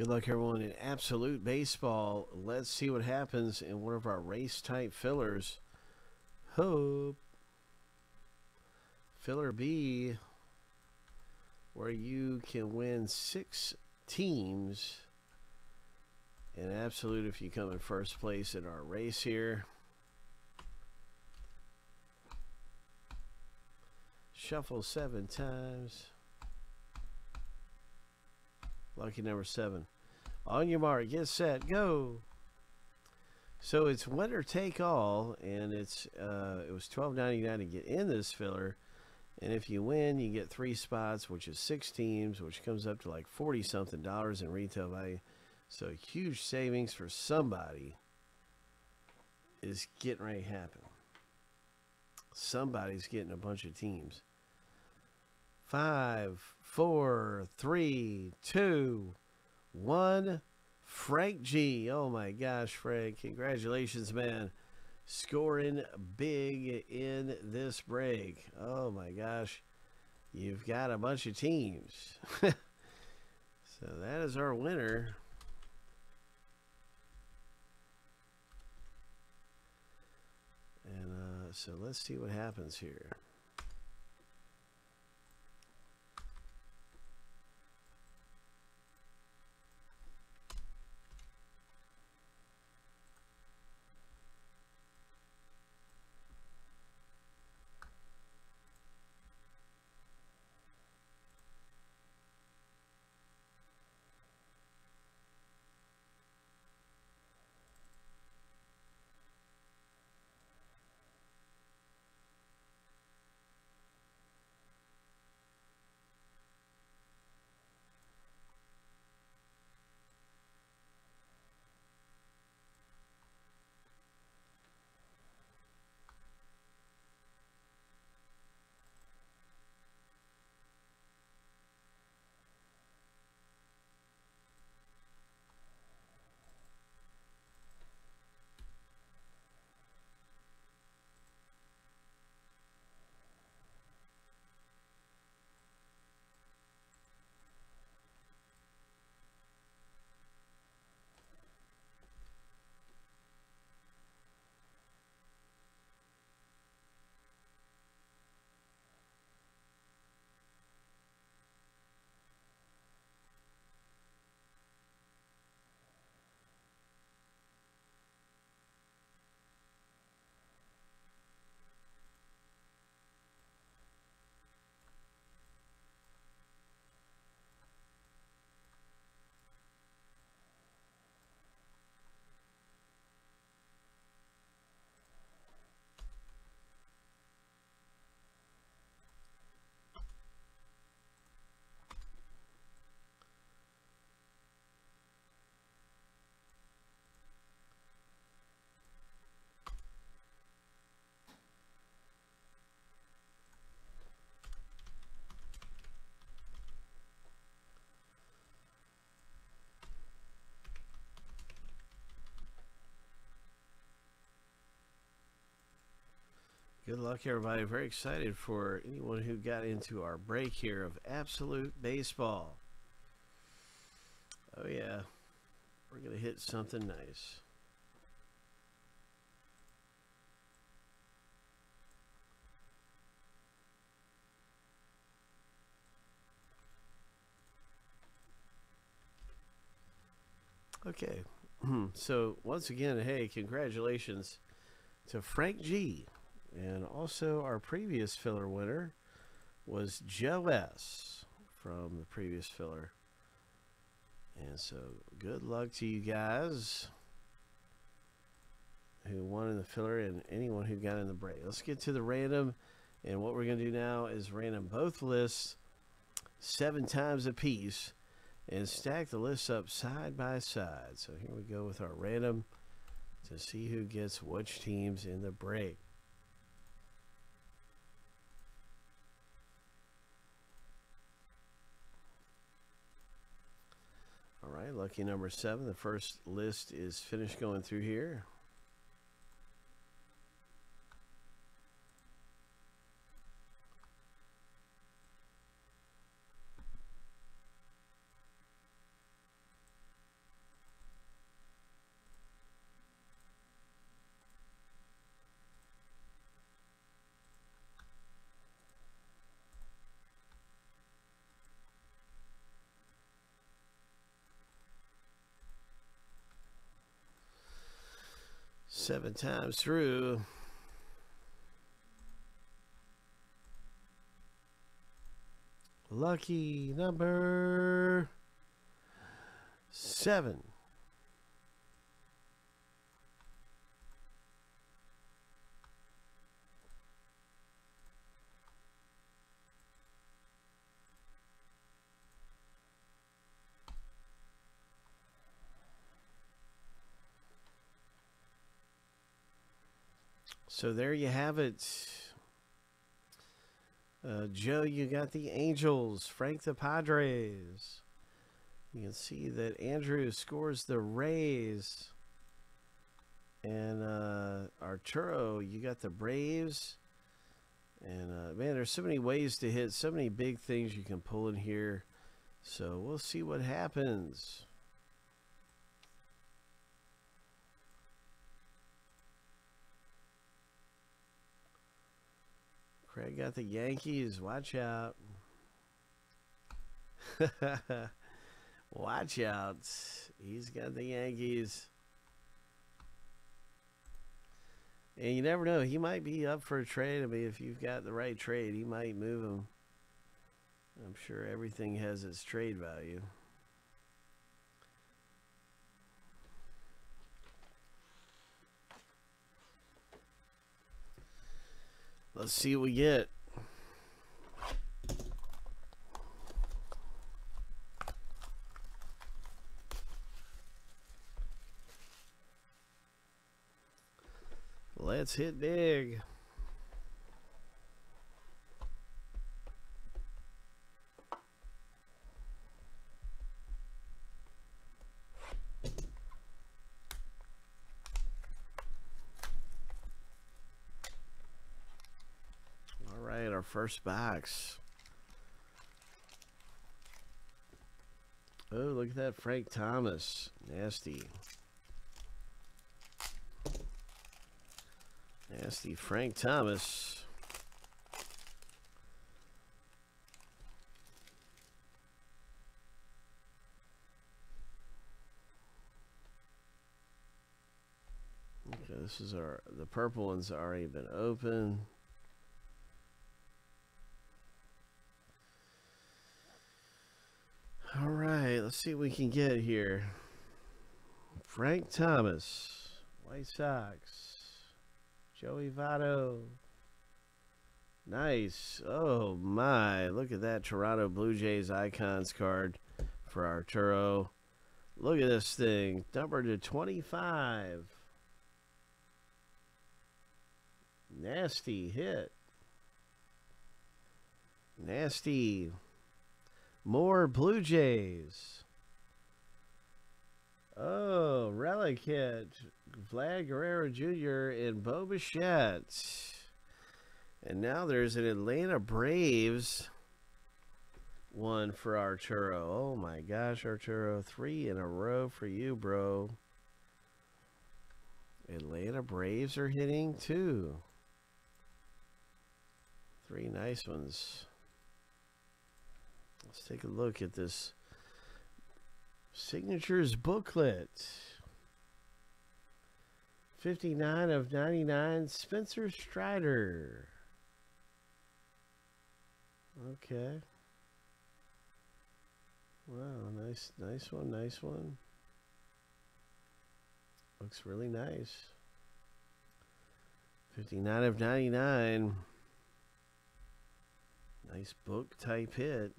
Good luck, everyone, in Absolute Baseball. Let's see what happens in one of our race type fillers. Hope. Filler B, where you can win six teams in Absolute if you come in first place in our race here. Shuffle seven times. Lucky number seven. On your mark, get set, go. So it's winner take all, and it's uh, it was twelve ninety nine to get in this filler, and if you win, you get three spots, which is six teams, which comes up to like forty something dollars in retail value. So huge savings for somebody is getting ready to happen. Somebody's getting a bunch of teams. Five, four, three, two, one. Frank G. Oh my gosh, Frank. Congratulations, man. Scoring big in this break. Oh my gosh. You've got a bunch of teams. so that is our winner. And uh, so let's see what happens here. Good luck, everybody. Very excited for anyone who got into our break here of Absolute Baseball. Oh, yeah. We're going to hit something nice. Okay. so, once again, hey, congratulations to Frank G. And also, our previous filler winner was Joe S. from the previous filler. And so, good luck to you guys who won in the filler and anyone who got in the break. Let's get to the random. And what we're going to do now is random both lists seven times a piece and stack the lists up side by side. So here we go with our random to see who gets which teams in the break. All right, lucky number seven. The first list is finished going through here. Seven times through. Lucky number seven. So there you have it. Uh, Joe, you got the Angels. Frank, the Padres. You can see that Andrew scores the Rays. And uh, Arturo, you got the Braves. And uh, man, there's so many ways to hit, so many big things you can pull in here. So we'll see what happens. Craig got the Yankees. Watch out. Watch out. He's got the Yankees. And you never know. He might be up for a trade. I mean, if you've got the right trade, he might move him. I'm sure everything has its trade value. Let's see what we get. Let's hit big. All right, our first box. Oh, look at that Frank Thomas. Nasty. Nasty Frank Thomas. Okay, this is our the purple one's already been open. All right, let's see what we can get here. Frank Thomas, White Sox. Joey Votto. Nice. Oh my. Look at that Toronto Blue Jays icons card for Arturo. Look at this thing. Number to 25. Nasty hit. Nasty. More Blue Jays. Oh, relic hit. Vlad Guerrero Jr. and Bo Bichette. And now there's an Atlanta Braves one for Arturo. Oh my gosh, Arturo. Three in a row for you, bro. Atlanta Braves are hitting too. Three nice ones. Let's take a look at this signatures booklet. 59 of 99, Spencer Strider. Okay. Wow, nice, nice one, nice one. Looks really nice. 59 of 99. Nice book type hit.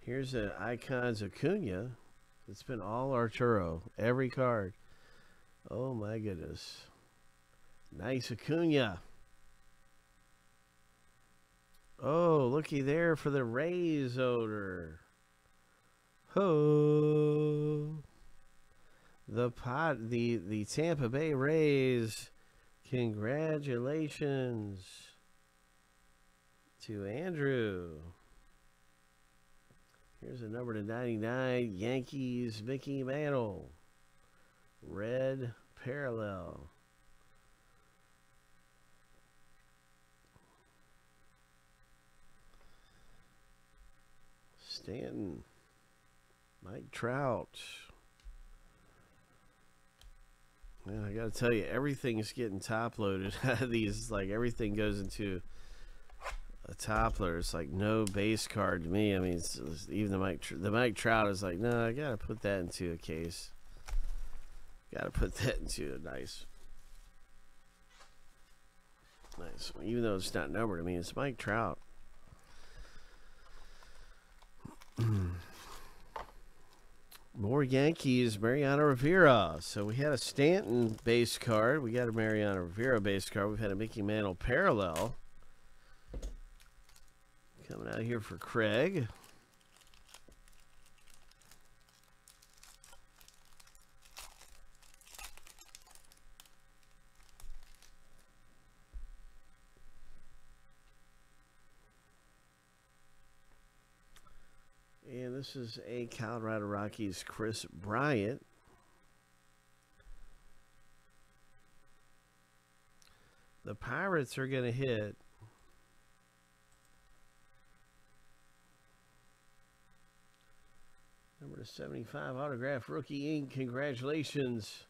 Here's an Icons Acuna. It's been all Arturo. Every card. Oh my goodness. Nice Acuna. Oh, looky there for the Rays odor. Ho. The pot the the Tampa Bay Rays. Congratulations to Andrew. Here's a number to 99 Yankees Mickey Mantle. Red parallel. Stanton. Mike Trout. Man, I gotta tell you, everything's getting top loaded. These like everything goes into a toppler. It's like no base card to me. I mean, it's, it's, even the Mike the Mike Trout is like, no, I gotta put that into a case. Gotta put that into a nice, nice. Even though it's not numbered, I mean, it's Mike Trout. More Yankees, Mariano Rivera. So we had a Stanton base card. We got a Mariano Rivera base card. We've had a Mickey Mantle parallel. Coming out here for Craig. And this is a Colorado Rockies Kris Bryant. The Pirates are going to hit number 75 autograph rookie ink. Congratulations.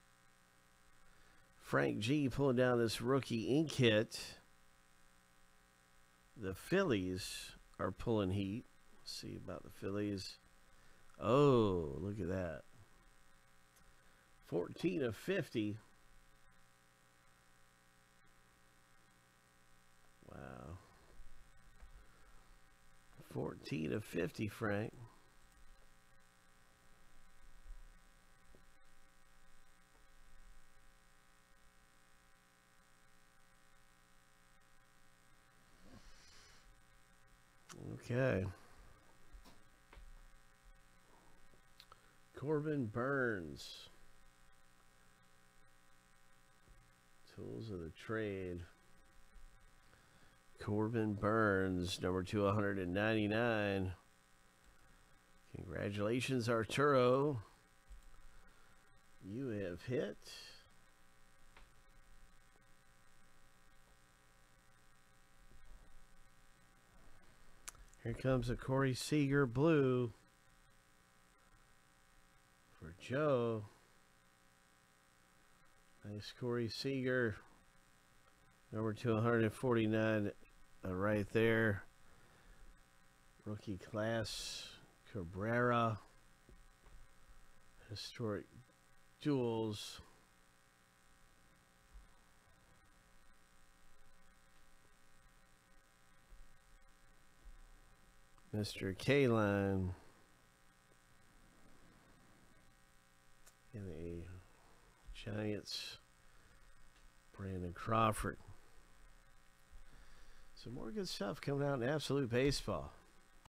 Frank G pulling down this rookie ink hit. The Phillies are pulling heat see about the Phillies. Oh, look at that. 14 of 50. Wow. 14 of 50, Frank. Okay. Corbin Burnes. Tools of the trade. Corbin Burnes, number 299. Congratulations, Arturo. You have hit. Here comes a Corey Seager blue for Joe. Nice Corey Seager. Number 249 uh, right there. Rookie class Cabrera. Historic Jewels. Mr. K-Line. in the Giants, Brandon Crawford. Some more good stuff coming out in Absolute Baseball.